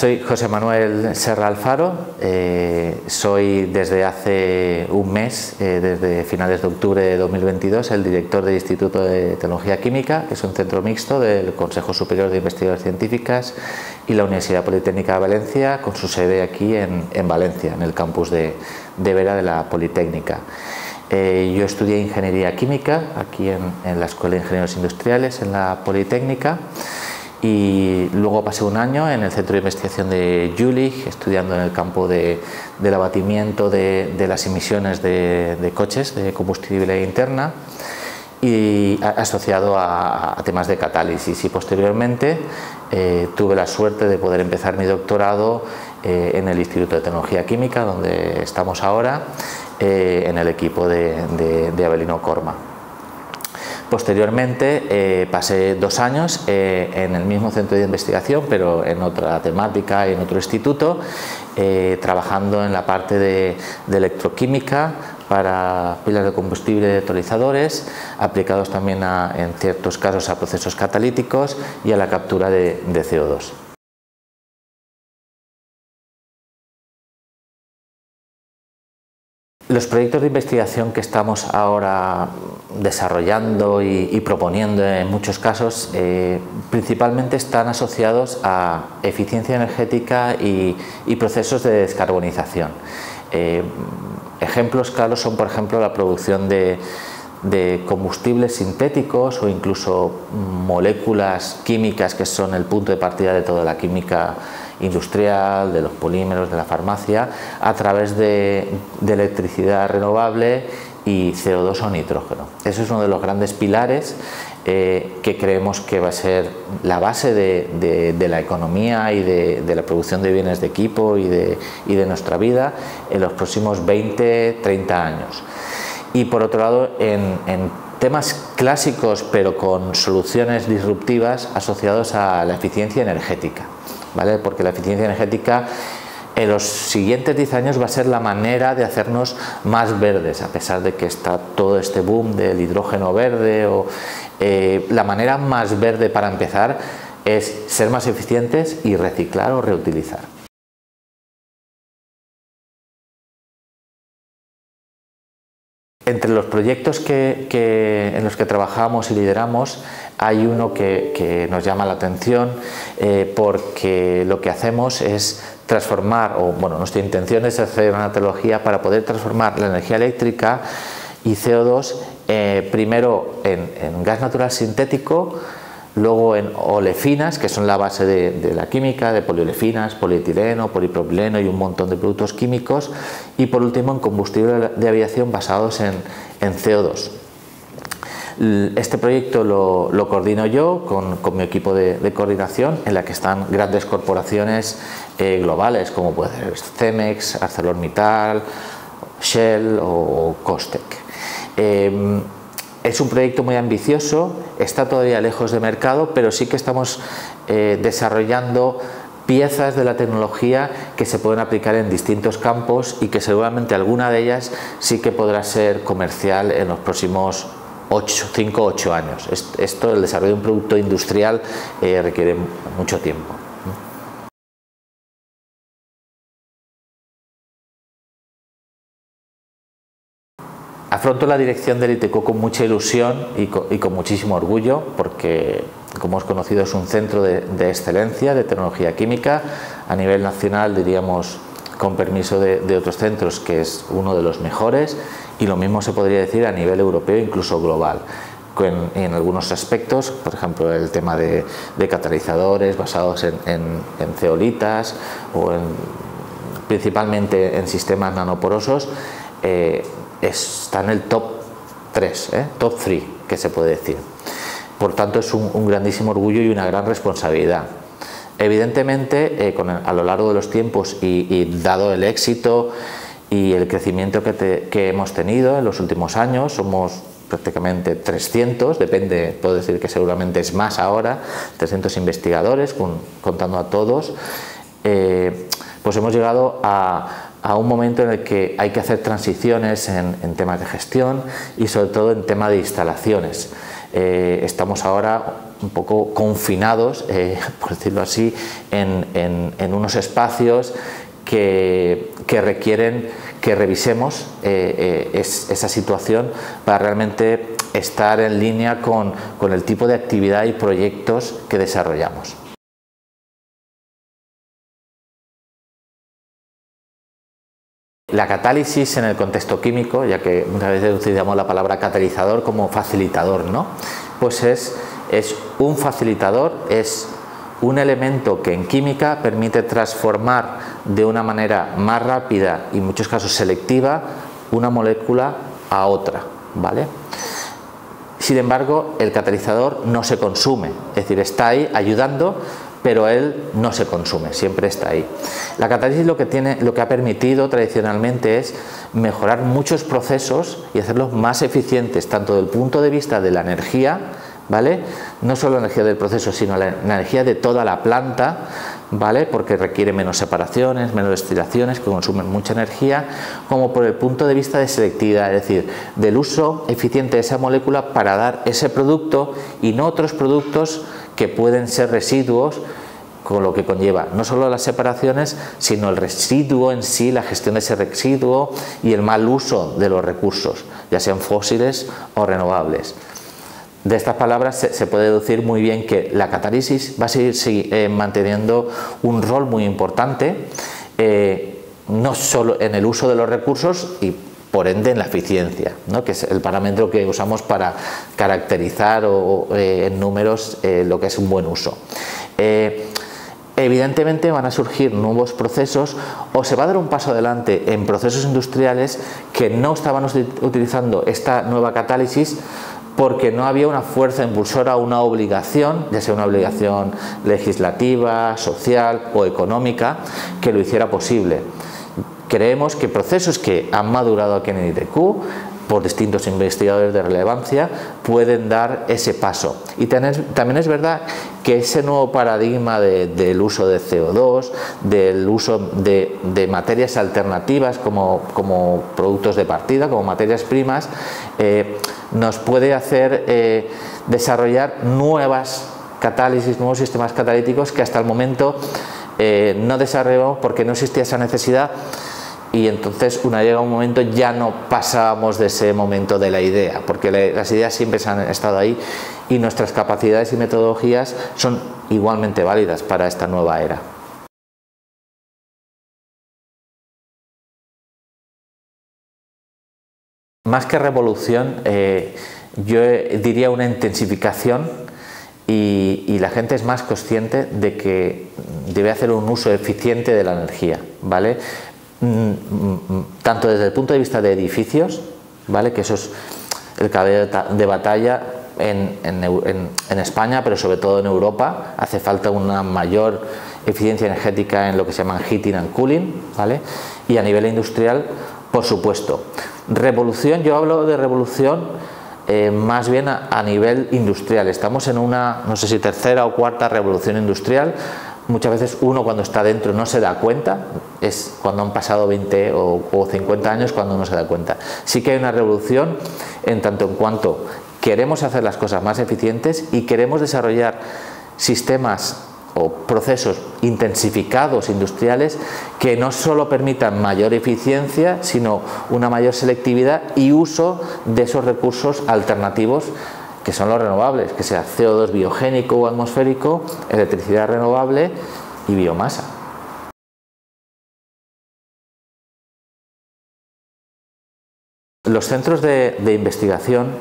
Soy José Manuel Serra Alfaro, eh, soy desde hace un mes, eh, desde finales de octubre de 2022, el director del Instituto de Tecnología Química, que es un centro mixto del Consejo Superior de Investigaciones Científicas y la Universidad Politécnica de Valencia, con su sede aquí en, Valencia, en el campus de, Vera de la Politécnica. Eh, yo estudié Ingeniería Química aquí en, en la Escuela de Ingenieros Industriales, en la Politécnica y luego pasé un año en el centro de investigación de Jülich estudiando en el campo de, del abatimiento de, las emisiones de, coches de combustible interna y asociado a, temas de catálisis y posteriormente eh, tuve la suerte de poder empezar mi doctorado eh, en el Instituto de Tecnología Química donde estamos ahora eh, en el equipo de Abelino Corma. Posteriormente eh, pasé dos años eh, en el mismo centro de investigación, pero en otra temática en otro instituto, eh, trabajando en la parte de, electroquímica para pilas de combustible de actualizadores, aplicados también en ciertos casos a procesos catalíticos y a la captura de CO2. Los proyectos de investigación que estamos ahora desarrollando y, proponiendo en muchos casos eh, principalmente están asociados a eficiencia energética y, procesos de descarbonización. Eh, ejemplos claros son, por ejemplo, la producción de, de combustibles sintéticos o incluso moléculas químicas que son el punto de partida de toda la química industrial, de los polímeros, de la farmacia, a través de, electricidad renovable y CO2 o nitrógeno. Eso es uno de los grandes pilares eh, que creemos que va a ser la base de, la economía y de, la producción de bienes de equipo y de, nuestra vida en los próximos 20, 30 años. Y por otro lado, en, en temas clásicos pero con soluciones disruptivas asociados a la eficiencia energética. Porque la eficiencia energética en los siguientes 10 años va a ser la manera de hacernos más verdes, a pesar de que está todo este boom del hidrógeno verde o eh, la manera más verde para empezar es ser más eficientes y reciclar o reutilizar. Entre los proyectos en los que trabajamos y lideramos hay uno que, nos llama la atención eh, porque lo que hacemos es transformar, o bueno, nuestra intención es hacer una tecnología para poder transformar la energía eléctrica y CO2 eh, primero en, gas natural sintético, luego en olefinas, que son la base de, la química, de poliolefinas, polietileno, polipropileno y un montón de productos químicos, y por último en combustible de aviación basados en CO2. Este proyecto lo, coordino yo con, mi equipo de, coordinación, en la que están grandes corporaciones eh, globales como puede ser Cemex, ArcelorMittal, Shell o Costec. Em, es un proyecto muy ambicioso, está todavía lejos de mercado, pero sí que estamos eh, desarrollando piezas de la tecnología que se pueden aplicar en distintos campos y que seguramente alguna de ellas sí que podrá ser comercial en los próximos 5 o 8 años. Esto, el desarrollo de un producto industrial eh, requiere mucho tiempo. Afronto la dirección del ITECO con mucha ilusión y con, muchísimo orgullo porque, como hemos conocido, es un centro de, excelencia de tecnología química a nivel nacional, diríamos, con permiso de, otros centros, que es uno de los mejores y lo mismo se podría decir a nivel europeo, incluso global. En, algunos aspectos, por ejemplo, el tema de, catalizadores basados en, ceolitas o principalmente en sistemas nanoporosos, eh, está en el top 3, eh, top 3, que se puede decir. Por tanto, es un, grandísimo orgullo y una gran responsabilidad. Evidentemente, eh, a lo largo de los tiempos y dado el éxito y el crecimiento que, hemos tenido en los últimos años, somos prácticamente 300, depende, puedo decir que seguramente es más ahora, 300 investigadores, contando a todos, eh, pues hemos llegado a, un momento en el que hay que hacer transiciones en, temas de gestión y sobre todo en tema de instalaciones. Eh, estamos ahora un poco confinados, eh, por decirlo así, en, unos espacios que, requieren que revisemos eh, esa situación para realmente estar en línea con el tipo de actividad y proyectos que desarrollamos. La catálisis en el contexto químico, ya que muchas veces utilizamos la palabra catalizador como facilitador, ¿no? Pues es, es un facilitador, es un elemento que en química permite transformar de una manera más rápida y en muchos casos selectiva una molécula a otra, ¿vale? Sin embargo, el catalizador no se consume, es decir, está ahí ayudando, pero él no se consume, siempre está ahí. La catálisis lo que, tiene, lo que ha permitido tradicionalmente es mejorar muchos procesos y hacerlos más eficientes, tanto desde el punto de vista de la energía, ¿vale? No solo la energía del proceso, sino la, energía de toda la planta, ¿vale? Porque requiere menos separaciones, menos destilaciones que consumen mucha energía, como por el punto de vista de selectividad, es decir, del uso eficiente de esa molécula para dar ese producto y no otros productos que pueden ser residuos con lo que conlleva no solo las separaciones, sino el residuo en sí, la gestión de ese residuo y el mal uso de los recursos, ya sean fósiles o renovables. De estas palabras se, puede deducir muy bien que la catálisis va a seguir, eh, manteniendo un rol muy importante, eh, no solo en el uso de los recursos y por ende en la eficiencia, ¿no? que es el parámetro que usamos para caracterizar o, eh, en números eh, lo que es un buen uso. Eh, evidentemente van a surgir nuevos procesos o se va a dar un paso adelante en procesos industriales que no estaban utilizando esta nueva catálisis porque no había una fuerza impulsora una obligación, ya sea una obligación legislativa, social o económica, que lo hiciera posible. Creemos que procesos que han madurado aquí en el ITQ por distintos investigadores de relevancia pueden dar ese paso. Y también es verdad que ese nuevo paradigma del uso de CO2, del uso de, materias alternativas como, como, productos de partida, como materias primas, eh, nos puede hacer eh, desarrollar nuevas catálisis, nuevos sistemas catalíticos que hasta el momento eh, no desarrollamos porque no existía esa necesidad y entonces una llega un momento ya no pasábamos de ese momento de la idea, porque las ideas siempre han estado ahí y nuestras capacidades y metodologías son igualmente válidas para esta nueva era. Más que revolución, eh, yo diría una intensificación y, y, la gente es más consciente de que debe hacer un uso eficiente de la energía, ¿vale? Tanto desde el punto de vista de edificios, ¿vale? que eso es el cabello de batalla en, en, España, pero sobre todo en Europa, hace falta una mayor eficiencia energética en lo que se llama heating and cooling, ¿vale? y a nivel industrial, por supuesto. Revolución, yo hablo de revolución eh, más bien a, a nivel industrial. Estamos en una, no sé si tercera o cuarta revolución industrial muchas veces uno cuando está dentro no se da cuenta, es cuando han pasado 20 o, 50 años cuando uno se da cuenta. Sí que hay una revolución en tanto en cuanto queremos hacer las cosas más eficientes y queremos desarrollar sistemas o procesos intensificados industriales que no solo permitan mayor eficiencia, sino una mayor selectividad y uso de esos recursos alternativos que son los renovables, que sea CO2 biogénico o atmosférico, electricidad renovable y biomasa. Los centros de, investigación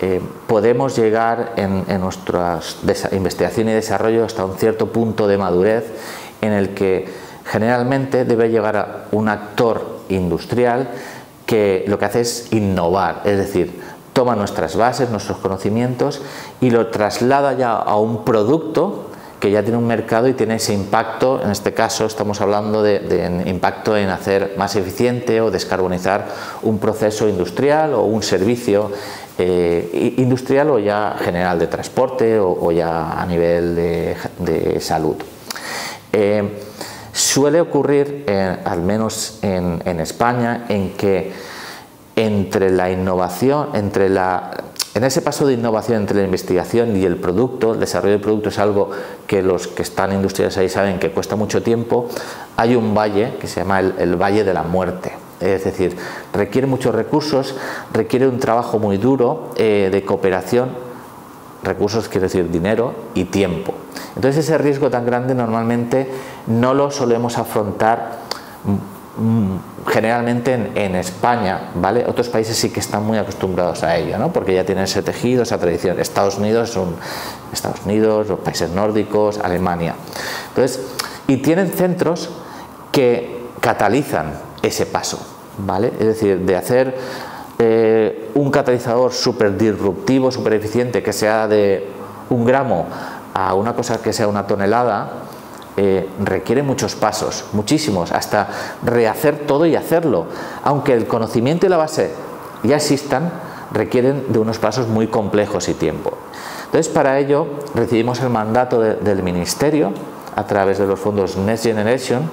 eh, podemos llegar en, en nuestra investigación y desarrollo hasta un cierto punto de madurez en el que generalmente debe llegar a un actor industrial que lo que hace es innovar, es decir, toma nuestras bases, nuestros conocimientos y lo traslada ya a un producto que ya tiene un mercado y tiene ese impacto, en este caso estamos hablando de, impacto en hacer más eficiente o descarbonizar un proceso industrial o un servicio eh, industrial o ya general de transporte o, ya a nivel de, salud. Eh, suele ocurrir, al menos en España, en que entre la innovación, entre la, en ese paso de innovación entre la investigación y el producto, el desarrollo del producto es algo que los que están industriales ahí saben que cuesta mucho tiempo, hay un valle que se llama el, Valle de la Muerte. Es decir, requiere muchos recursos, requiere un trabajo muy duro eh, de cooperación, recursos quiere decir dinero y tiempo. Entonces ese riesgo tan grande normalmente no lo solemos afrontar Mm, generalmente en, España, ¿vale? Otros países sí que están muy acostumbrados a ello, ¿no? Porque ya tienen ese tejido, esa tradición. Estados Unidos son Estados Unidos, los países nórdicos, Alemania. Entonces, y tienen centros que catalizan ese paso, ¿vale? Es decir, de hacer eh, un catalizador súper disruptivo, súper eficiente, que sea de un gramo a una cosa que sea una tonelada, eh, requiere muchos pasos, muchísimos, hasta rehacer todo y hacerlo. Aunque el conocimiento y la base ya existan, requieren de unos pasos muy complejos y tiempo. Entonces, para ello, recibimos el mandato del Ministerio a través de los fondos Next Generation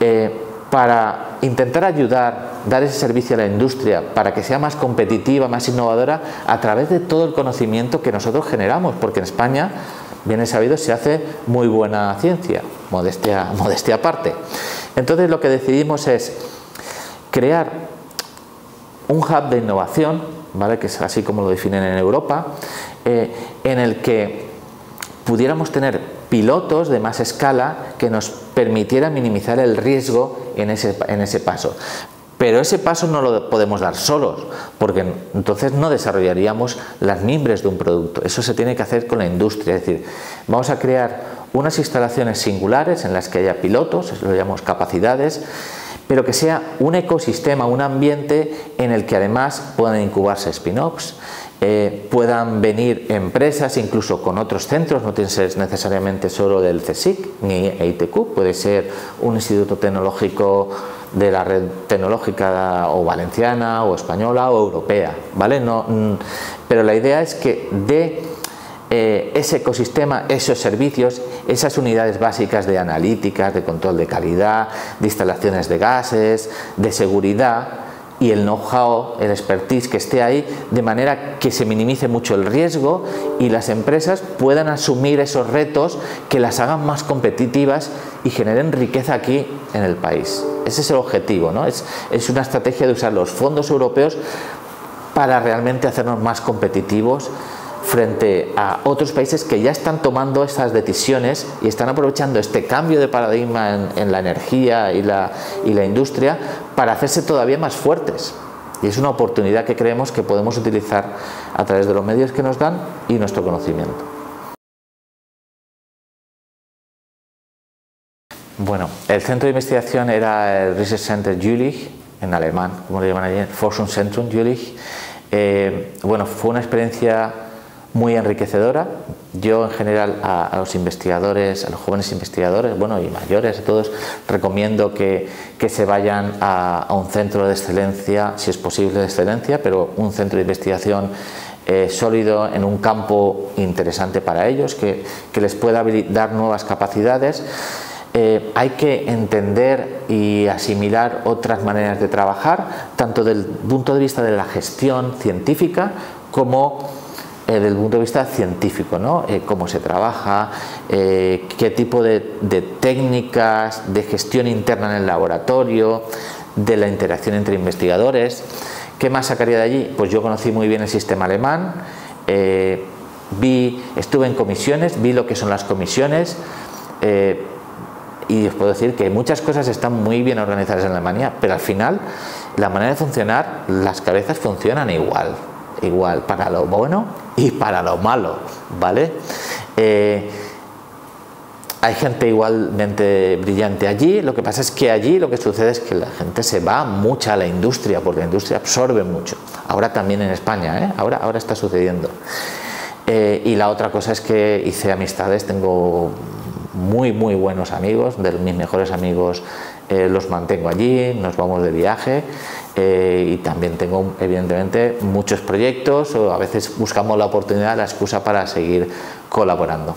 eh, para intentar ayudar, dar ese servicio a la industria para que sea más competitiva, más innovadora, a través de todo el conocimiento que nosotros generamos, porque en España bien sabido, se hace muy buena ciencia, modestia, modestia aparte. Entonces lo que decidimos es crear un hub de innovación, ¿vale? que es así como lo definen en Europa, eh, en el que pudiéramos tener pilotos de más escala que nos permitieran minimizar el riesgo en ese, en ese paso. Pero ese paso no lo podemos dar solos, porque entonces no desarrollaríamos las mimbres de un producto. Eso se tiene que hacer con la industria. Es decir, vamos a crear unas instalaciones singulares en las que haya pilotos, lo llamamos capacidades, pero que sea un ecosistema, un ambiente en el que además puedan incubarse spin-offs, eh, puedan venir empresas incluso con otros centros, no tiene que ser necesariamente solo del CSIC ni EITQ, puede ser un instituto tecnológico de la red tecnológica o valenciana o española o europea, ¿vale? No, mm, pero la idea es que de eh, ese ecosistema, esos servicios, esas unidades básicas de analítica, de control de calidad, de instalaciones de gases, de seguridad, y el know-how, el expertise que esté ahí, de manera que se minimice mucho el riesgo y las empresas puedan asumir esos retos que las hagan más competitivas y generen riqueza aquí en el país. Ese es el objetivo, ¿no? Es, es una estrategia de usar los fondos europeos para realmente hacernos más competitivos frente a otros países que ya están tomando estas decisiones y están aprovechando este cambio de paradigma en, la energía y la, y la industria para hacerse todavía más fuertes. Y es una oportunidad que creemos que podemos utilizar a través de los medios que nos dan y nuestro conocimiento. Bueno, el centro de investigación era el Research Center Jülich, en alemán, como le llaman allí, Forschungszentrum Jülich. Eh, bueno, fue una experiencia muy enriquecedora. Yo en general a, los investigadores, a los jóvenes investigadores, bueno y mayores, a todos, recomiendo que, que se vayan a, un centro de excelencia, si es posible de excelencia, pero un centro de investigación eh, sólido en un campo interesante para ellos, que, que les pueda dar nuevas capacidades. Eh, hay que entender y asimilar otras maneras de trabajar, tanto del punto de vista de la gestión científica como desde el punto de vista científico, ¿no? Eh, cómo se trabaja, eh, qué tipo de, técnicas de gestión interna en el laboratorio, de la interacción entre investigadores. ¿Qué más sacaría de allí? Pues yo conocí muy bien el sistema alemán, vi, estuve en comisiones, vi lo que son las comisiones y os puedo decir que muchas cosas están muy bien organizadas en Alemania, pero al final la manera de funcionar, las cabezas funcionan igual igual para lo bueno y para lo malo, ¿vale? Eh, hay gente igualmente brillante allí, lo que pasa es que allí lo que sucede es que la gente se va mucho a la industria, porque la industria absorbe mucho. Ahora también en España, ¿eh? ahora, ahora está sucediendo. Eh, y la otra cosa es que hice amistades, tengo muy, muy buenos amigos, de mis mejores amigos los mantengo allí, nos vamos de viaje eh, y también tengo evidentemente muchos proyectos o a veces buscamos la oportunidad, la excusa para seguir colaborando.